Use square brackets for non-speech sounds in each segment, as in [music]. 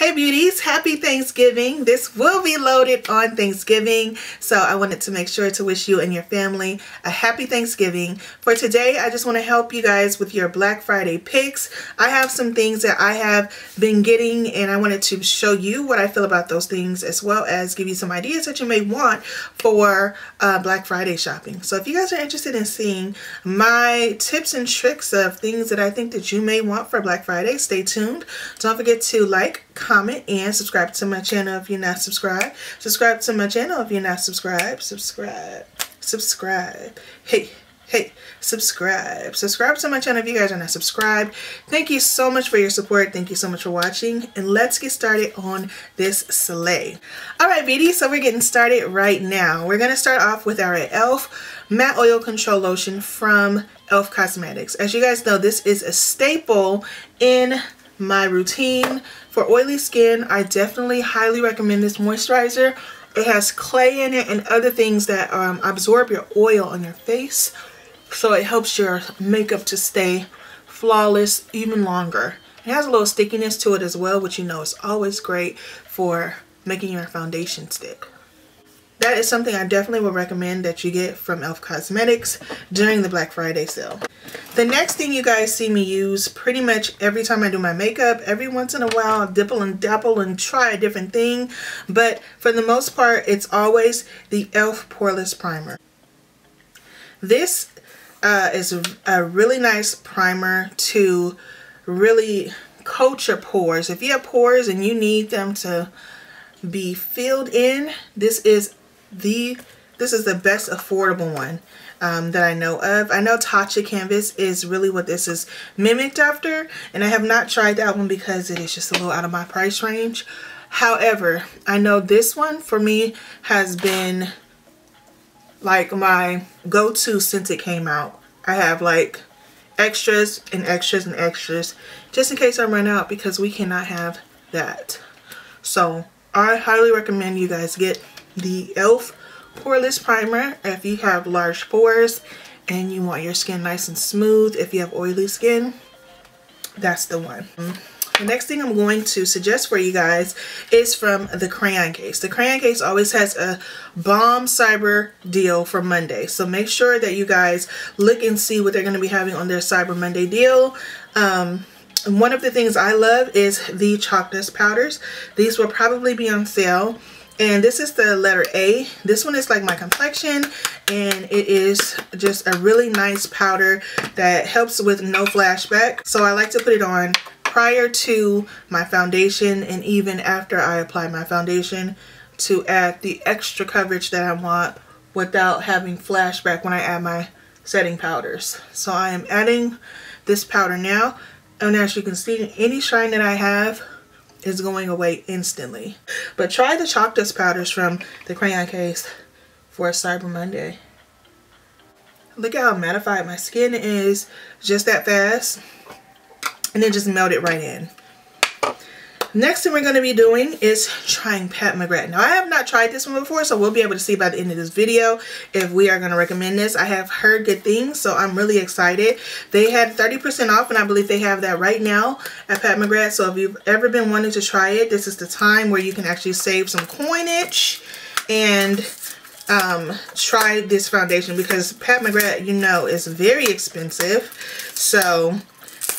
Hey beauties, happy Thanksgiving. This will be loaded on Thanksgiving, so I wanted to make sure to wish you and your family a happy Thanksgiving. For today, I just want to help you guys with your Black Friday picks. I have some things that I have been getting and I wanted to show you what I feel about those things as well as give you some ideas that you may want for uh, Black Friday shopping. So if you guys are interested in seeing my tips and tricks of things that I think that you may want for Black Friday, stay tuned. Don't forget to like, comment, and subscribe to my channel if you're not subscribed. Subscribe to my channel if you're not subscribed. Subscribe. Subscribe. Hey, hey, subscribe. Subscribe to my channel if you guys are not subscribed. Thank you so much for your support. Thank you so much for watching. And let's get started on this sleigh. Alright, beauty, so we're getting started right now. We're going to start off with our e.l.f. Matte Oil Control Lotion from e.l.f. Cosmetics. As you guys know, this is a staple in my routine. For oily skin, I definitely highly recommend this moisturizer. It has clay in it and other things that um, absorb your oil on your face. So it helps your makeup to stay flawless even longer. It has a little stickiness to it as well, which you know is always great for making your foundation stick that is something I definitely would recommend that you get from e.l.f. Cosmetics during the Black Friday sale. The next thing you guys see me use pretty much every time I do my makeup, every once in a while I'll dipple and dapple and try a different thing, but for the most part it's always the e.l.f. Poreless Primer. This uh, is a really nice primer to really coat your pores. If you have pores and you need them to be filled in, this is the this is the best affordable one um, that I know of. I know Tatcha Canvas is really what this is mimicked after, and I have not tried that one because it is just a little out of my price range. However, I know this one for me has been like my go-to since it came out. I have like extras and extras and extras just in case I run out because we cannot have that. So I highly recommend you guys get the e.l.f. Poreless Primer if you have large pores and you want your skin nice and smooth. If you have oily skin, that's the one. The next thing I'm going to suggest for you guys is from the Crayon Case. The Crayon Case always has a bomb cyber deal for Monday. So make sure that you guys look and see what they're going to be having on their Cyber Monday deal. Um, one of the things I love is the chalk dust powders. These will probably be on sale and this is the letter A. This one is like my complexion and it is just a really nice powder that helps with no flashback. So I like to put it on prior to my foundation and even after I apply my foundation to add the extra coverage that I want without having flashback when I add my setting powders. So I am adding this powder now and as you can see any shine that I have is going away instantly. But try the chalk dust powders from the crayon case for Cyber Monday. Look at how mattified my skin is just that fast. And then just melt it right in. Next thing we're going to be doing is trying Pat McGrath. Now I have not tried this one before so we'll be able to see by the end of this video if we are going to recommend this. I have heard good things so I'm really excited. They had 30% off and I believe they have that right now at Pat McGrath. So if you've ever been wanting to try it this is the time where you can actually save some coinage and um, try this foundation because Pat McGrath you know is very expensive. So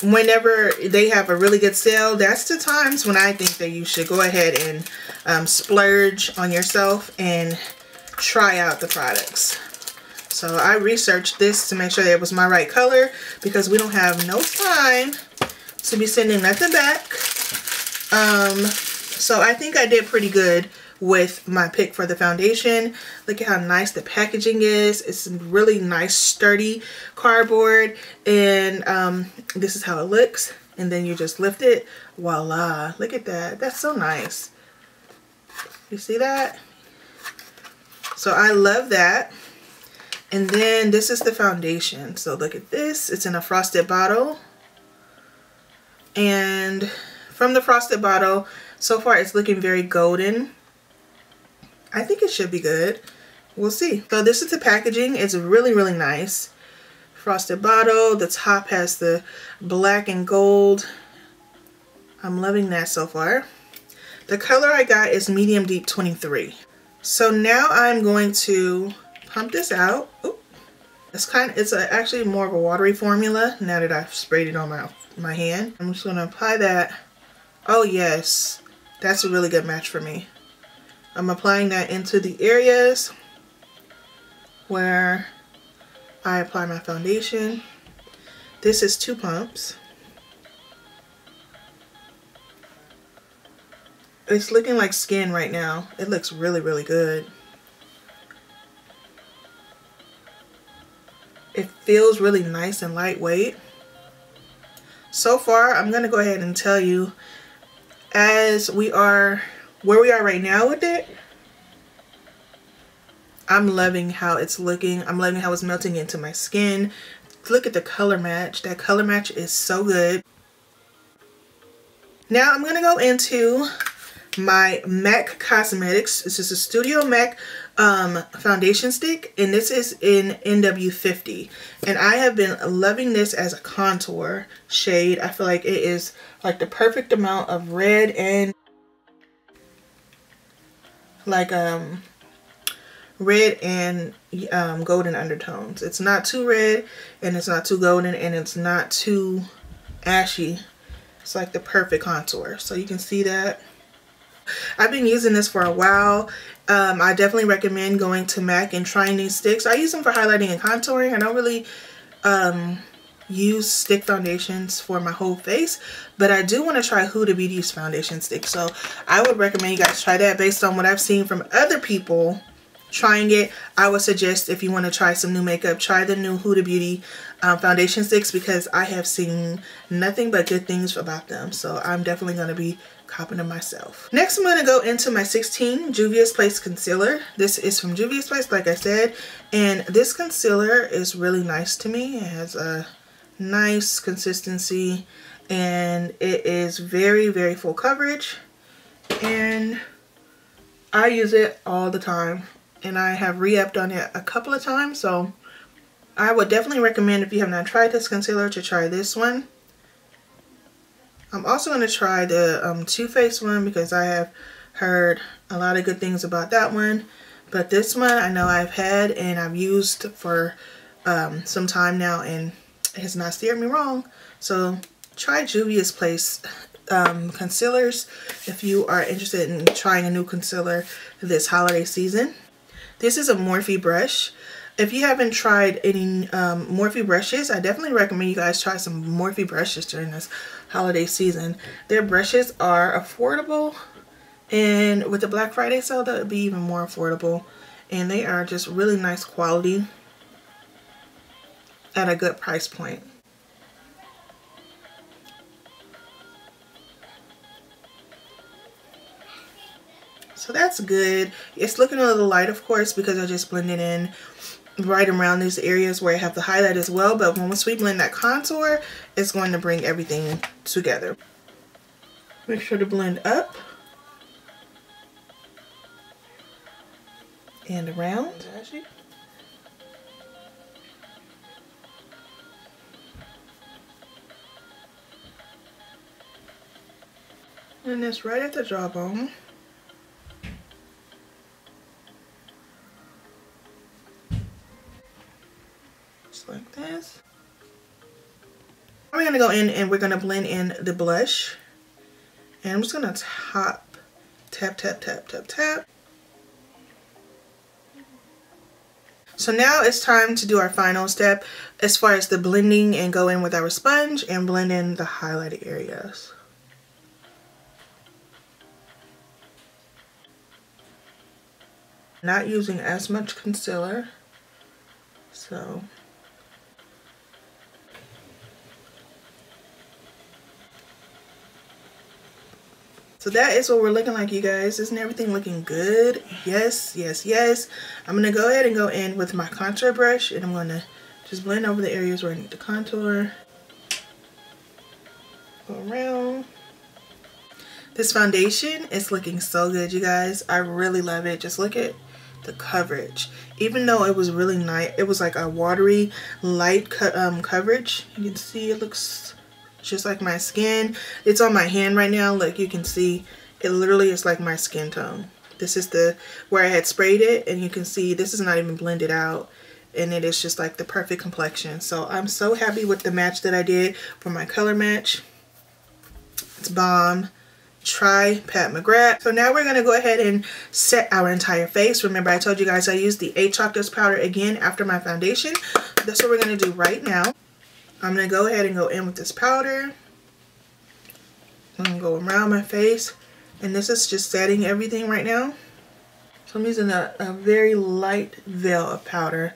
whenever they have a really good sale, that's the times when I think that you should go ahead and um, splurge on yourself and try out the products. So I researched this to make sure that it was my right color because we don't have no time to be sending nothing back. Um, so I think I did pretty good with my pick for the foundation. Look at how nice the packaging is. It's really nice sturdy cardboard and um, this is how it looks and then you just lift it. Voila. Look at that. That's so nice. You see that? So I love that. And then this is the foundation. So look at this. It's in a frosted bottle. And from the frosted bottle, so far it's looking very golden. I think it should be good. We'll see. So this is the packaging. It's really, really nice. Frosted bottle. The top has the black and gold. I'm loving that so far. The color I got is Medium Deep 23. So now I'm going to pump this out. Ooh. It's kind of, it's a, actually more of a watery formula now that I've sprayed it on my, my hand. I'm just going to apply that. Oh yes, that's a really good match for me. I'm applying that into the areas where I apply my foundation. This is two pumps. It's looking like skin right now. It looks really, really good. It feels really nice and lightweight. So far, I'm going to go ahead and tell you as we are where we are right now with it, I'm loving how it's looking. I'm loving how it's melting into my skin. Look at the color match. That color match is so good. Now I'm going to go into my MAC Cosmetics. This is a Studio MAC um, foundation stick and this is in NW50 and I have been loving this as a contour shade. I feel like it is like the perfect amount of red and like um red and um, golden undertones. It's not too red and it's not too golden and it's not too ashy. It's like the perfect contour. So you can see that. I've been using this for a while. Um, I definitely recommend going to MAC and trying these sticks. I use them for highlighting and contouring. I don't really um, use stick foundations for my whole face, but I do want to try Huda Beauty's foundation stick. So I would recommend you guys try that based on what I've seen from other people trying it. I would suggest if you want to try some new makeup, try the new Huda Beauty um, foundation sticks because I have seen nothing but good things about them. So I'm definitely going to be copping them myself. Next, I'm going to go into my 16 Juvia's Place Concealer. This is from Juvia's Place, like I said. And this concealer is really nice to me. It has a nice consistency and it is very, very full coverage. And I use it all the time and I have re-upped on it a couple of times so I would definitely recommend if you have not tried this concealer to try this one. I'm also going to try the um, Too Faced one because I have heard a lot of good things about that one. But this one I know I've had and I've used for um, some time now and has not steered me wrong. So try Juvia's Place um, concealers if you are interested in trying a new concealer this holiday season. This is a Morphe brush. If you haven't tried any um, Morphe brushes, I definitely recommend you guys try some Morphe brushes during this holiday season. Their brushes are affordable and with the Black Friday sale, that would be even more affordable. And they are just really nice quality at a good price point. So that's good. It's looking a little light, of course, because I just blended in right around these areas where I have the highlight as well. But once we blend that contour, it's going to bring everything together. Make sure to blend up and around. And it's right at the jawbone. like this. We're going to go in and we're going to blend in the blush. And I'm just going to top, tap, tap, tap, tap, tap. So now it's time to do our final step as far as the blending and go in with our sponge and blend in the highlighted areas. Not using as much concealer. So So that is what we're looking like, you guys. Isn't everything looking good? Yes, yes, yes. I'm going to go ahead and go in with my contour brush and I'm going to just blend over the areas where I need to contour. Go around. This foundation is looking so good, you guys. I really love it. Just look at the coverage. Even though it was really nice, it was like a watery, light co um, coverage. You can see it looks just like my skin. It's on my hand right now. Like you can see it literally is like my skin tone. This is the where I had sprayed it and you can see this is not even blended out and it is just like the perfect complexion. So I'm so happy with the match that I did for my color match. It's bomb. Try Pat McGrath. So now we're going to go ahead and set our entire face. Remember I told you guys I used the A Dust powder again after my foundation. That's what we're going to do right now. I'm going to go ahead and go in with this powder. I'm going to go around my face. And this is just setting everything right now. So I'm using a, a very light veil of powder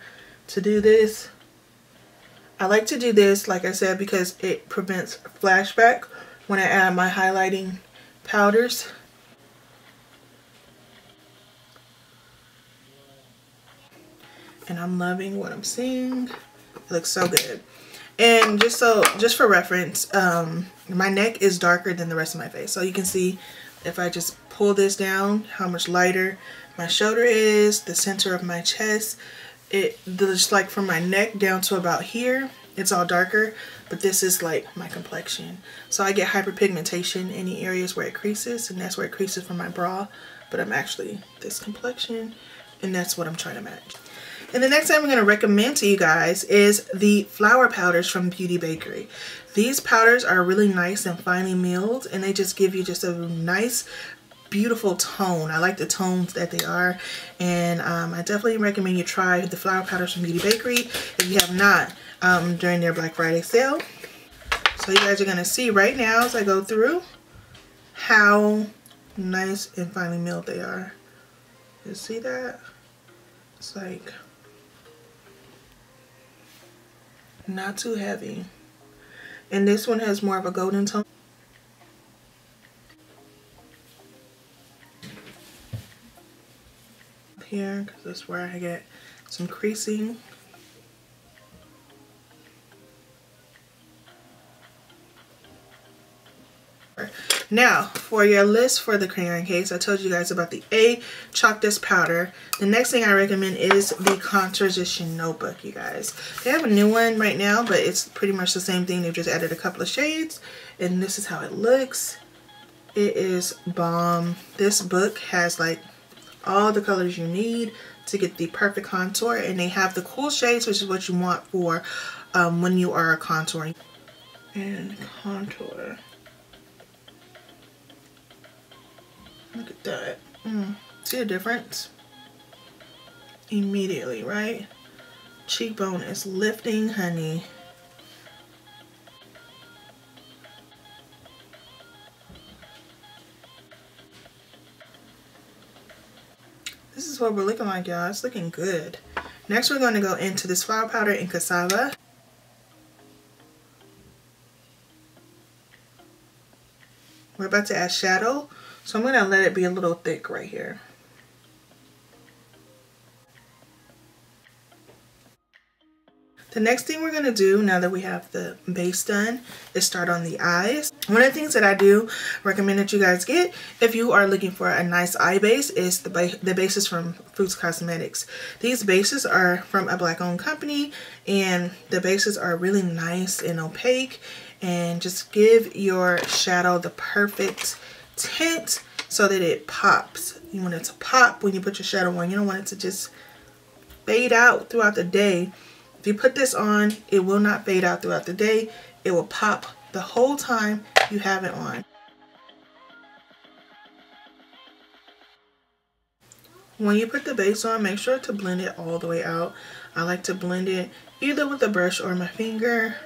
to do this. I like to do this, like I said, because it prevents flashback when I add my highlighting powders. And I'm loving what I'm seeing. It looks so good. And just so, just for reference, um, my neck is darker than the rest of my face. So you can see if I just pull this down, how much lighter my shoulder is, the center of my chest. It just like from my neck down to about here, it's all darker, but this is like my complexion. So I get hyperpigmentation in the areas where it creases, and that's where it creases from my bra, but I'm actually this complexion, and that's what I'm trying to match. And the next thing I'm going to recommend to you guys is the flour powders from Beauty Bakerie. These powders are really nice and finely milled and they just give you just a nice beautiful tone. I like the tones that they are and um, I definitely recommend you try the flour powders from Beauty Bakerie. if you have not um, during their Black Friday sale. So you guys are going to see right now as I go through how nice and finely milled they are. You see that? It's like not too heavy. And this one has more of a golden tone. Here, because that's where I get some creasing. Now, for your list for the crayon case, I told you guys about the A Chalk Dust Powder. The next thing I recommend is the Contour Composition Notebook, you guys. They have a new one right now, but it's pretty much the same thing. They've just added a couple of shades, and this is how it looks. It is bomb. This book has like all the colors you need to get the perfect contour, and they have the cool shades, which is what you want for um, when you are contouring. And contour. Look at that. Mm. See the difference? Immediately, right? Cheekbone is lifting, honey. This is what we're looking like, y'all. It's looking good. Next, we're going to go into this flour powder in Cassava. We're about to add shadow. So I'm going to let it be a little thick right here. The next thing we're going to do now that we have the base done is start on the eyes. One of the things that I do recommend that you guys get if you are looking for a nice eye base is the, the bases from Fruits Cosmetics. These bases are from a black owned company and the bases are really nice and opaque and just give your shadow the perfect tint so that it pops. You want it to pop when you put your shadow on. You don't want it to just fade out throughout the day. If you put this on, it will not fade out throughout the day. It will pop the whole time you have it on. When you put the base on, make sure to blend it all the way out. I like to blend it either with a brush or my finger.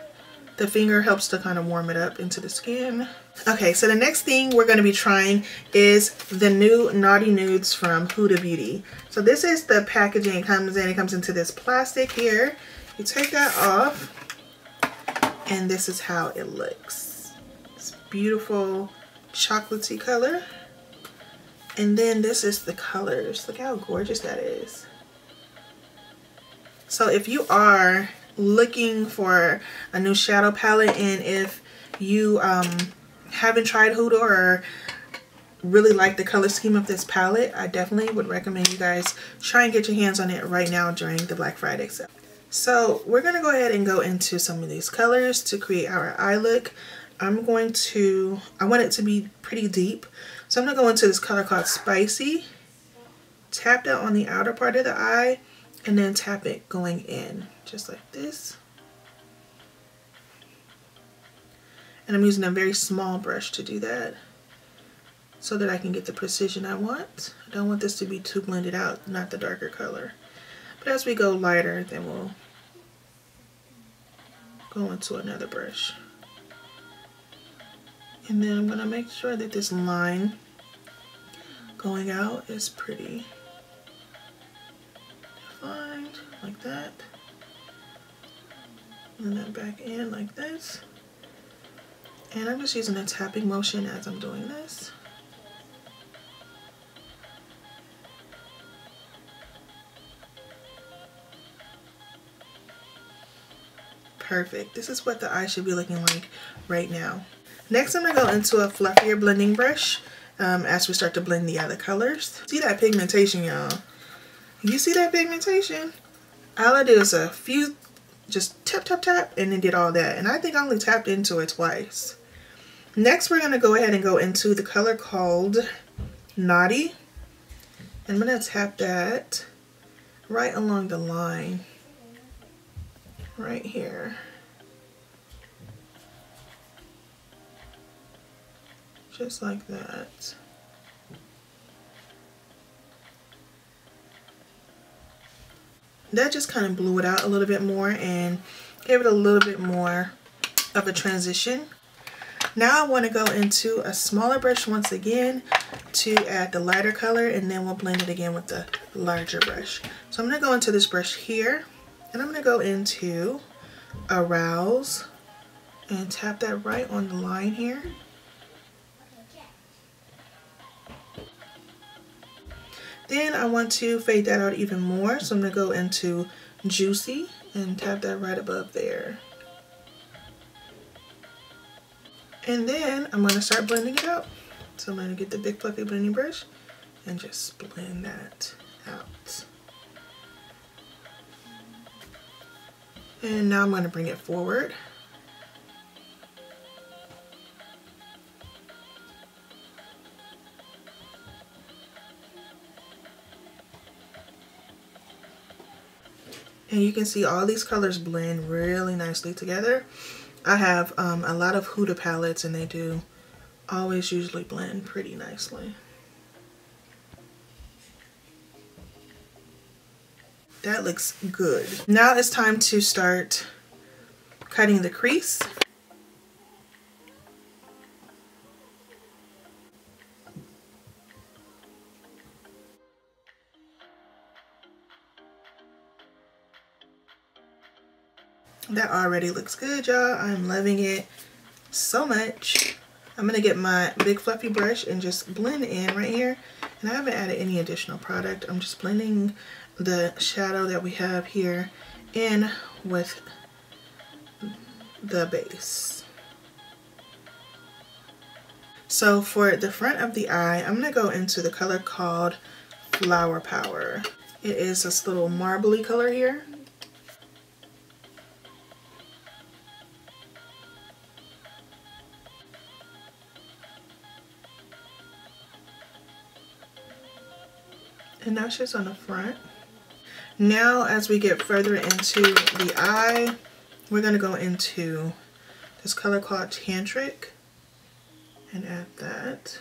The finger helps to kind of warm it up into the skin. Okay, so the next thing we're going to be trying is the new Naughty Nudes from Huda Beauty. So this is the packaging it comes in. It comes into this plastic here. You take that off and this is how it looks. It's beautiful chocolatey color. And then this is the colors. Look how gorgeous that is. So if you are looking for a new shadow palette and if you um, haven't tried Huda or really like the color scheme of this palette, I definitely would recommend you guys try and get your hands on it right now during the Black Friday sale. So we're going to go ahead and go into some of these colors to create our eye look. I'm going to, I want it to be pretty deep. So I'm going to go into this color called Spicy. Tap that on the outer part of the eye and then tap it going in just like this. And I'm using a very small brush to do that so that I can get the precision I want. I don't want this to be too blended out, not the darker color. But as we go lighter, then we'll go into another brush. And then I'm going to make sure that this line going out is pretty defined, like that. And then back in like this. And I'm just using a tapping motion as I'm doing this. Perfect. This is what the eye should be looking like right now. Next, I'm going to go into a fluffier blending brush um, as we start to blend the other colors. See that pigmentation, y'all? You see that pigmentation? All I did is a few, just tap, tap, tap, and then did all that. And I think I only tapped into it twice. Next, we're going to go ahead and go into the color called Naughty. And I'm going to tap that right along the line. Right here. just like that. That just kind of blew it out a little bit more and gave it a little bit more of a transition. Now I want to go into a smaller brush once again to add the lighter color and then we'll blend it again with the larger brush. So I'm going to go into this brush here and I'm going to go into Arouse and tap that right on the line here. Then I want to fade that out even more. So I'm going to go into Juicy and tap that right above there. And then I'm going to start blending it out. So I'm going to get the big fluffy blending brush and just blend that out. And now I'm going to bring it forward. And you can see all these colors blend really nicely together. I have um, a lot of Huda palettes and they do always usually blend pretty nicely. That looks good. Now it's time to start cutting the crease. That already looks good, y'all. I'm loving it so much. I'm to get my big fluffy brush and just blend in right here. And I haven't added any additional product. I'm just blending the shadow that we have here in with the base. So for the front of the eye, I'm to go into the color called Flower Power. It is this little marbly color here. And that's on the front. Now as we get further into the eye, we're going to go into this color called Tantric and add that.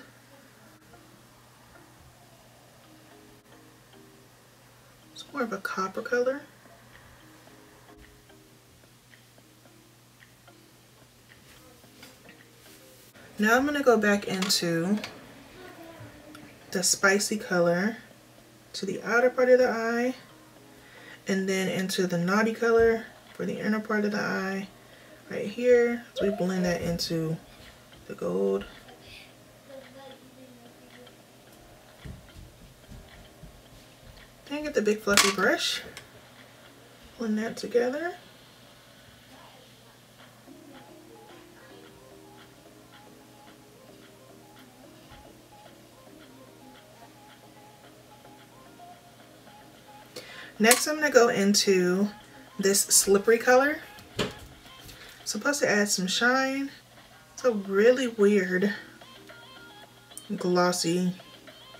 It's more of a copper color. Now I'm going to go back into the spicy color to the outer part of the eye and then into the naughty color for the inner part of the eye right here. So we blend that into the gold. Then get the big fluffy brush, blend that together. Next, I'm to go into this slippery color. supposed to add some shine. It's a really weird glossy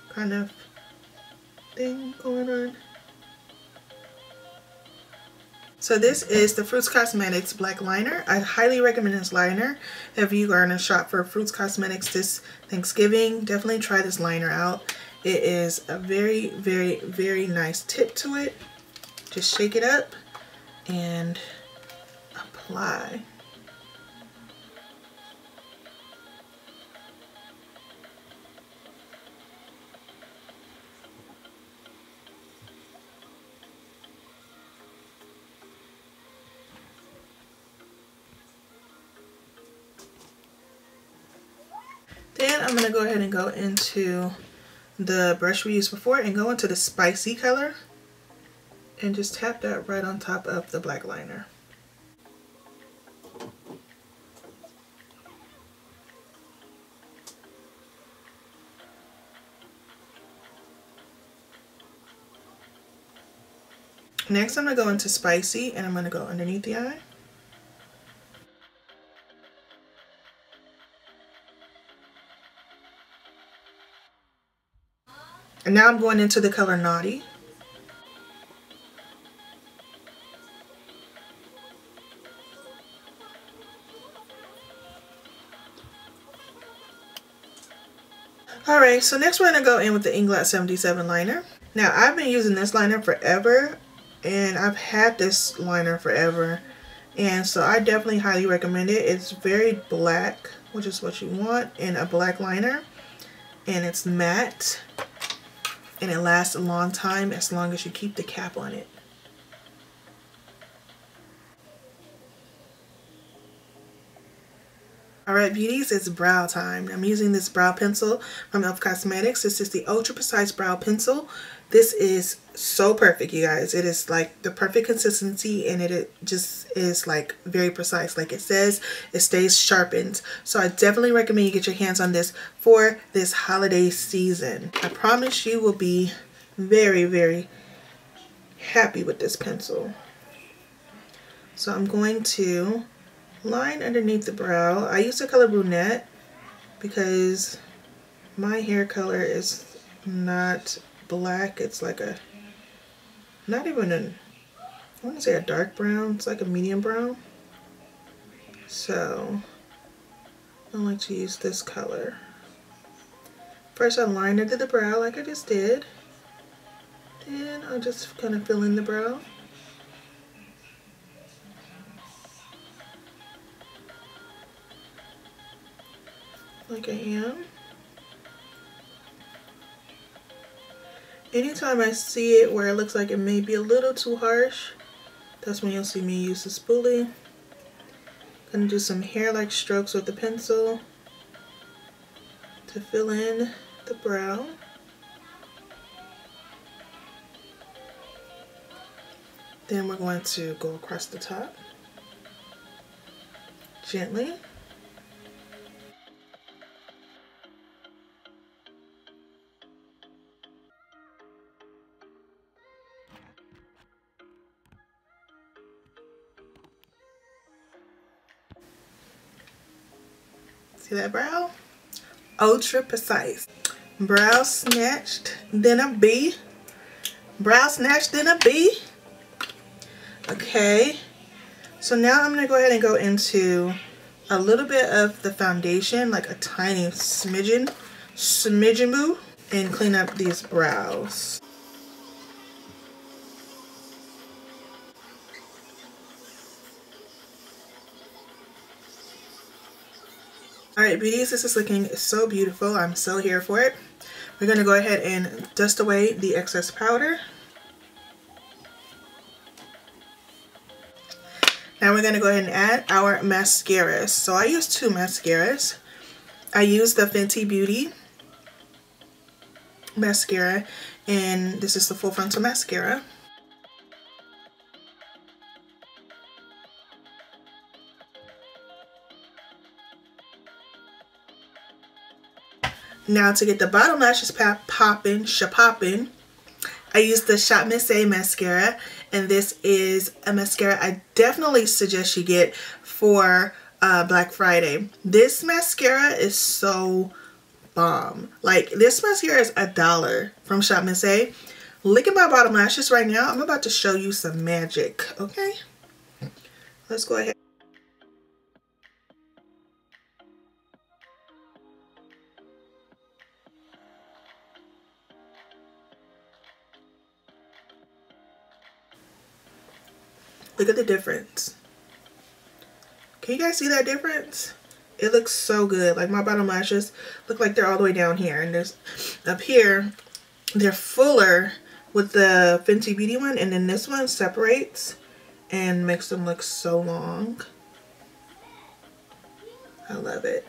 kind of thing going on. So this is the Fruits Cosmetics Black Liner. I highly recommend this liner. If you are in a shop for Fruits Cosmetics this Thanksgiving, definitely try this liner out. It is a very, very, very nice tip to it. Just shake it up and apply. Then I'm going to go ahead and go into the brush we used before and go into the spicy color and just tap that right on top of the black liner. Next I'm going to go into spicy and I'm going to go underneath the eye. And now I'm going into the color Naughty. Alright, so next we're going to go in with the Inglot 77 liner. Now I've been using this liner forever and I've had this liner forever and so I definitely highly recommend it. It's very black, which is what you want in a black liner and it's matte and it lasts a long time as long as you keep the cap on it. Alright beauties, it's brow time. I'm using this brow pencil from e.l.f. Cosmetics. This is the Ultra Precise Brow Pencil. This is so perfect, you guys. It is like the perfect consistency and it, it just is like very precise. Like it says, it stays sharpened. So I definitely recommend you get your hands on this for this holiday season. I promise you will be very, very happy with this pencil. So I'm going to line underneath the brow. I use the color brunette because my hair color is not black. It's like a, not even a, I want to say a dark brown. It's like a medium brown. So, I like to use this color. First I line under the brow like I just did. Then I'll just kind of fill in the brow. Like I am. Anytime I see it where it looks like it may be a little too harsh, that's when you'll see me use the spoolie. Gonna do some hair-like strokes with the pencil to fill in the brow. Then we're going to go across the top gently. See that brow? Ultra precise. Brow snatched, then a B. Brow snatched, then a B. Okay. So now I'm going to go ahead and go into a little bit of the foundation, like a tiny smidgen, smidgen boo, and clean up these brows. Alright beauties, this is looking so beautiful. I'm so here for it. We're going to go ahead and dust away the excess powder. Now we're going to go ahead and add our mascaras. So I use two mascaras. I use the Fenty Beauty mascara and this is the full frontal mascara. Now to get the bottom lashes pop popping, shapopping, I use the Shop Miss A mascara and this is a mascara I definitely suggest you get for uh, Black Friday. This mascara is so bomb. Like this mascara is a dollar from Shop Miss A. Look at my bottom lashes right now. I'm about to show you some magic, okay? Let's go ahead. Look at the difference. Can you guys see that difference? It looks so good. Like my bottom lashes look like they're all the way down here. And there's up here, they're fuller with the Fenty Beauty one. And then this one separates and makes them look so long. I love it.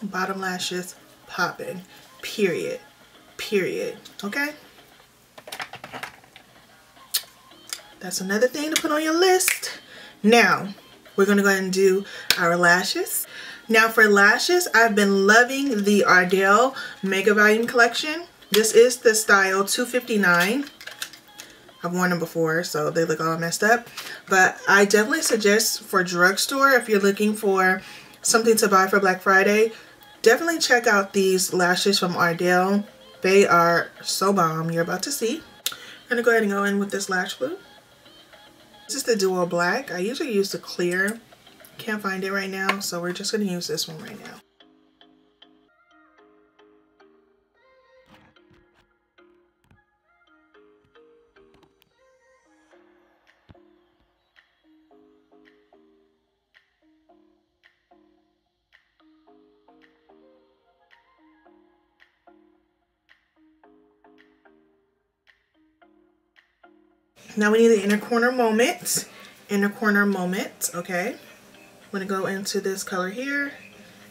Bottom lashes popping. Period. Period. Okay? That's another thing to put on your list. Now, we're to go ahead and do our lashes. Now for lashes, I've been loving the Ardell Mega Volume Collection. This is the style 259. I've worn them before, so they look all messed up. But I definitely suggest for drugstore, if you're looking for something to buy for Black Friday, definitely check out these lashes from Ardell. They are so bomb. You're about to see. I'm to go ahead and go in with this lash glue. This is the Duo Black. I usually use the clear. Can't find it right now, so we're just going to use this one right now. Now we need the inner corner moment. Inner corner moment, okay? I'm to go into this color here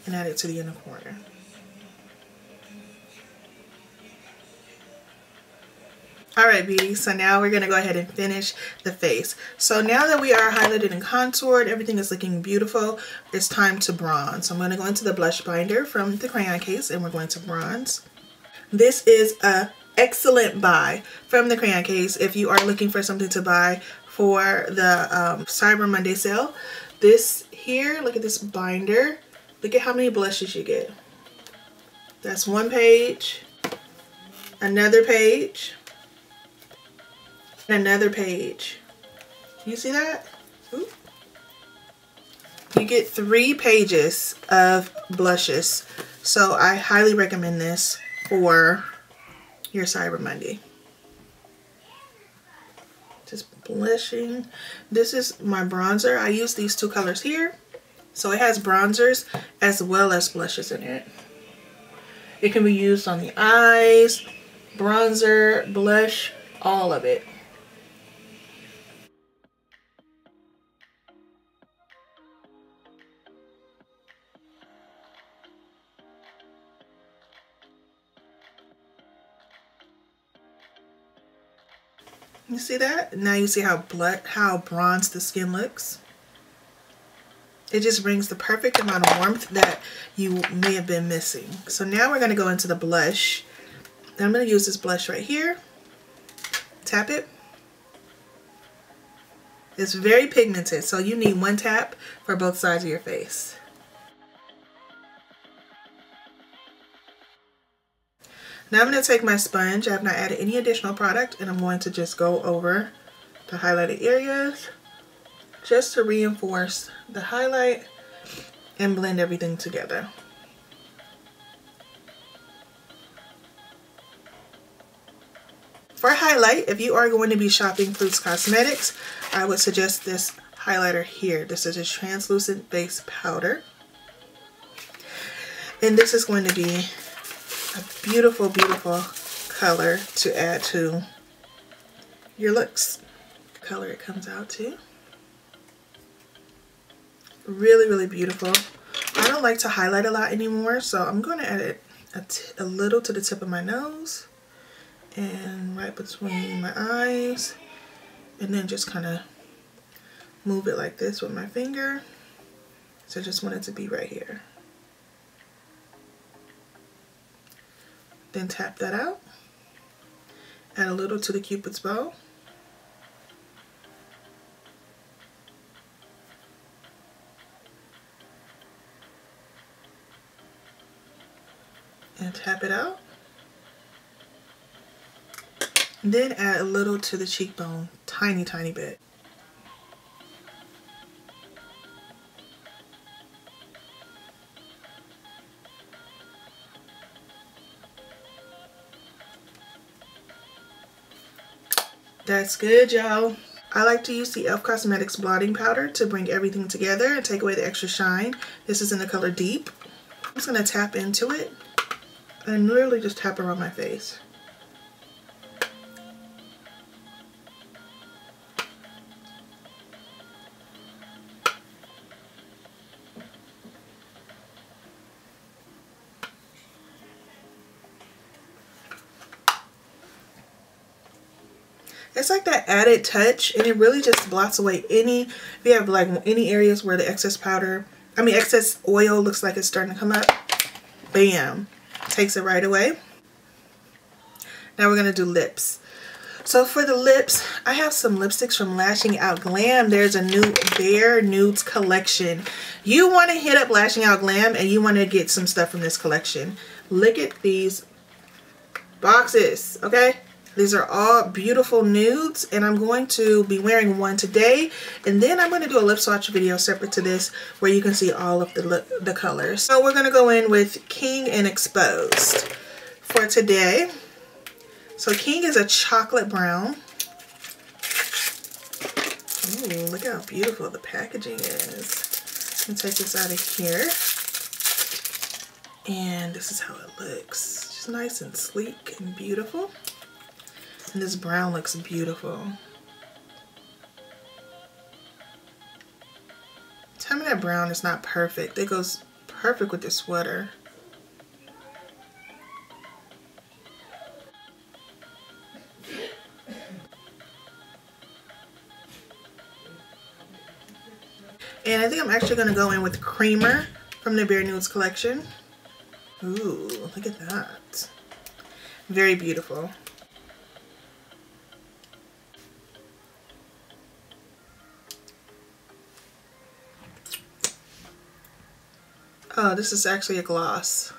and add it to the inner corner. Alright beauty, so now we're to go ahead and finish the face. So now that we are highlighted and contoured, everything is looking beautiful, it's time to bronze. So I'm to go into the blush binder from the crayon case and we're going to bronze. This is a excellent buy from the crayon case if you are looking for something to buy for the um, Cyber Monday sale. This here, look at this binder. Look at how many blushes you get. That's one page, another page, another page. You see that? Ooh. You get three pages of blushes. So I highly recommend this for your Cyber Monday. Just blushing. This is my bronzer. I use these two colors here. So it has bronzers as well as blushes in it. It can be used on the eyes, bronzer, blush, all of it. You see that? Now you see how blood, how bronzed the skin looks. It just brings the perfect amount of warmth that you may have been missing. So now we're going to go into the blush. I'm going to use this blush right here. Tap it. It's very pigmented, so you need one tap for both sides of your face. Now I'm going to take my sponge. I have not added any additional product and I'm going to just go over the highlighted areas just to reinforce the highlight and blend everything together. For highlight, if you are going to be shopping Fruits Cosmetics, I would suggest this highlighter here. This is a translucent base powder. And this is going to be a beautiful, beautiful color to add to your looks. Color it comes out to. Really, really beautiful. I don't like to highlight a lot anymore, so I'm going to add it a, little to the tip of my nose and right between my eyes and then just kind of move it like this with my finger. So I just want it to be right here. Then tap that out. Add a little to the cupid's bow. and tap it out. Then add a little to the cheekbone, tiny, tiny bit. That's good, y'all. I like to use the e.l.f. Cosmetics blotting powder to bring everything together and take away the extra shine. This is in the color Deep. I'm just going to tap into it and literally just tap around my face. Added touch and it really just blots away any if you have like any areas where the excess powder I mean excess oil looks like it's starting to come up bam takes it right away now we're gonna do lips so for the lips, I have some lipsticks from Lashing Out Glam. There's a new Bare Nudes collection. You want to hit up Lashing Out Glam and you want to get some stuff from this collection. Look at these boxes, okay? These are all beautiful nudes and I'm going to be wearing one today and then I'm going to do a lip swatch video separate to this where you can see all of the, the colors. So we're going to go in with King and Exposed for today. So King is a chocolate brown. Ooh, look how beautiful the packaging is. Let me take this out of here. And this is how it looks. Just nice and sleek and beautiful. And this brown looks beautiful. Tell me that brown is not perfect. It goes perfect with the sweater. And I think I'm actually going to go in with Creamer from the Bare Nudes collection. Ooh, look at that. Very beautiful. Oh, this is actually a gloss.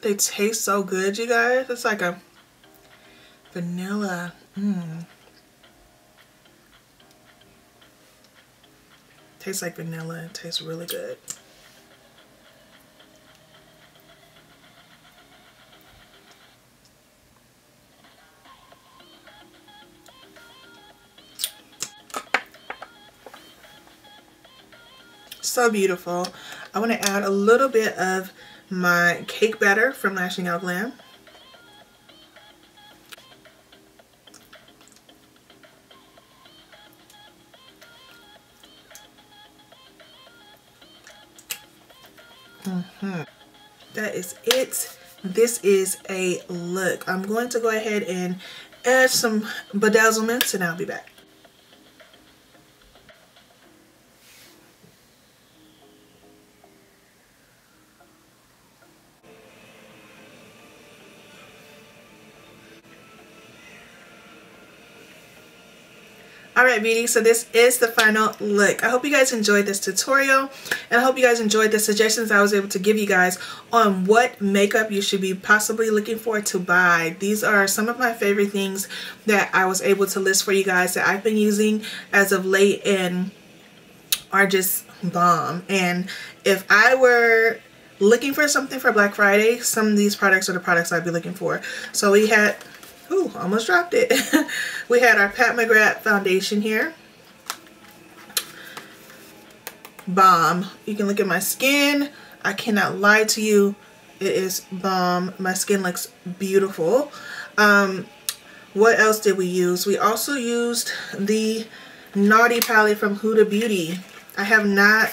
They taste so good, you guys. It's like a vanilla. Mmm. Tastes like vanilla. It tastes really good. So beautiful. I want to add a little bit of my cake batter from Lashing Out Glam. Mm -hmm. That is it. This is a look. I'm going to go ahead and add some bedazzlements and I'll be back. Alright beauty, so this is the final look. I hope you guys enjoyed this tutorial and I hope you guys enjoyed the suggestions I was able to give you guys on what makeup you should be possibly looking for to buy. These are some of my favorite things that I was able to list for you guys that I've been using as of late and are just bomb. And if I were looking for something for Black Friday, some of these products are the products I'd be looking for. So we had Ooh, almost dropped it. [laughs] we had our Pat McGrath foundation here. Bomb. You can look at my skin. I cannot lie to you. It is bomb. My skin looks beautiful. Um, what else did we use? We also used the Naughty palette from Huda Beauty. I have not,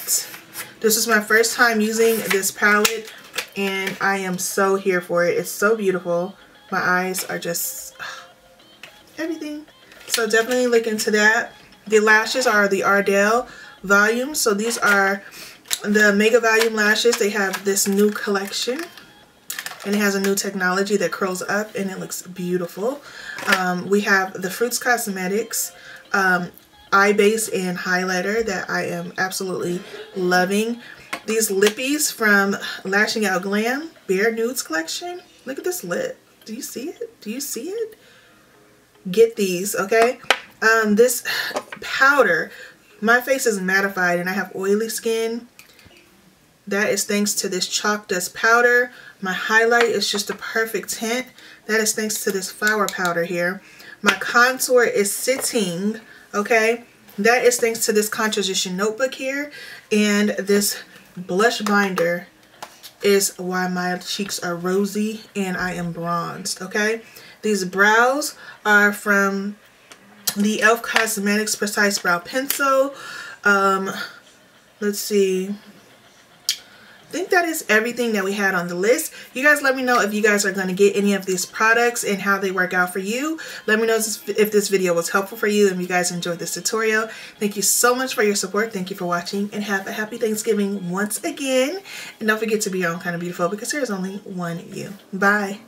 this is my first time using this palette and I am so here for it. It's so beautiful. My eyes are just [sighs] everything. So definitely look into that. The lashes are the Ardell volume. So these are the Mega Volume lashes. They have this new collection. and it has a new technology that curls up and it looks beautiful. Um, we have the Fruits Cosmetics um, eye base and highlighter that I am absolutely loving. These lippies from Lashing Out Glam Bare Nudes collection. Look at this lip. Do you see it? Do you see it? Get these, okay? Um, this powder, my face is mattified and I have oily skin. That is thanks to this chalk dust powder. My highlight is just a perfect tint. That is thanks to this flour powder here. My contour is sitting, okay? That is thanks to this composition notebook here. And this blush binder is why my cheeks are rosy and I am bronzed, okay? These brows are from the e.l.f. Cosmetics Precise Brow Pencil. Um, let's see think that is everything that we had on the list. You guys let me know if you guys are going to get any of these products and how they work out for you. Let me know if this video was helpful for you and you guys enjoyed this tutorial. Thank you so much for your support. Thank you for watching and have a happy Thanksgiving once again. And don't forget to be your own kind of beautiful because there is only one you. Bye.